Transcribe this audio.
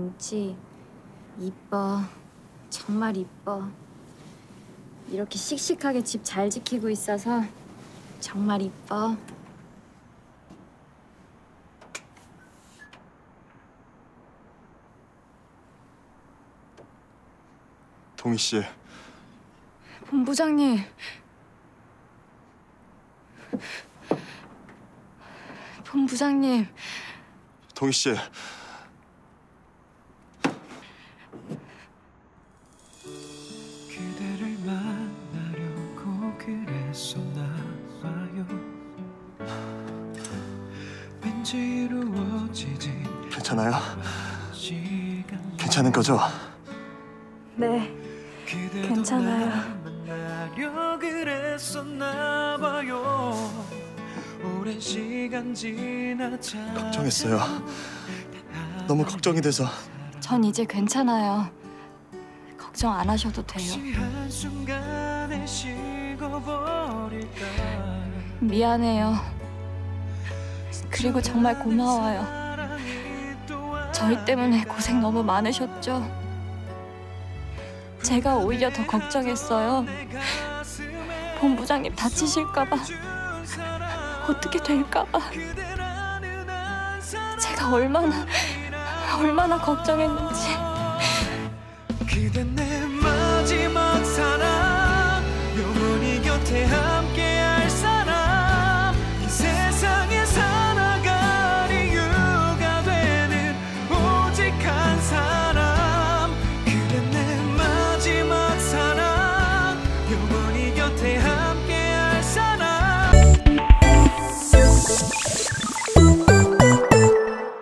동치 이뻐 정말 이뻐. 이렇게 씩씩하게 집 잘 지키고 있어서 정말 이뻐. 동희 씨, 본부장님. 본부장님. 동희 씨. 그대를 만나려고 그랬었나 봐요 왠지 이루어지지 괜찮아요? 괜찮은 거죠? 네 괜찮아요. 만나려 그랬었나 봐요 오랜 시간 지나 걱정했어요. 너무 걱정이 돼서 전 이제 괜찮아요 걱정 안 하셔도 돼요. 미안해요. 그리고 정말 고마워요. 저희 때문에 고생 너무 많으셨죠? 제가 오히려 더 걱정했어요. 본부장님 다치실까봐. 어떻게 될까봐. 제가 얼마나 얼마나 걱정했는지